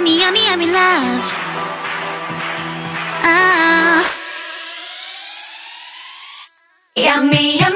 yummy, yummy, yummy love. Ah. Yummy, yummy.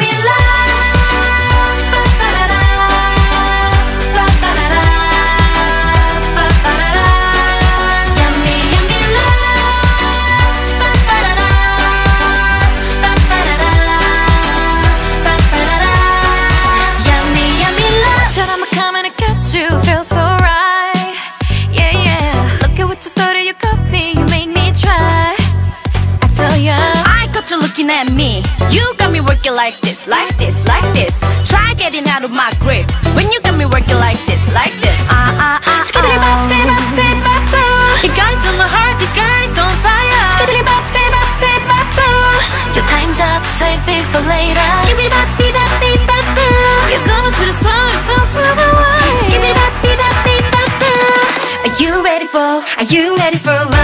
looking at me. You got me working like this, like this, like this. Try getting out of my grip. When you got me working like this, like this. Ah, ah, ah, ah It got into my heart, this girl is on fire. Your time's up, save it for later. You're gonna do the song, don't do the way. Are you ready for, are you ready for love?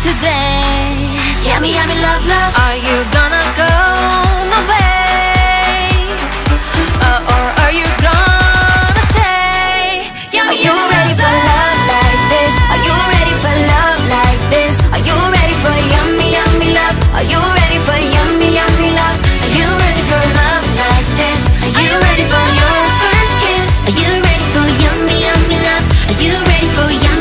today Yummy, yummy, love, love Are you gonna go my way? Uh, or are you gonna say Yummy, are you yummy, ready love, for love like this? Are you ready for love like this? Are you ready for yummy, yummy love? Are you ready for yummy, yummy love? Are you ready for love like this? Are you ready for your first kiss? Are you ready for yummy, yummy love? Are you ready for yummy